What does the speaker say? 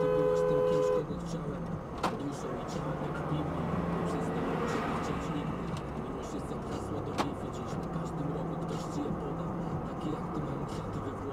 To byłaś tym kimś, kogo chciałem? Duszą i ciałem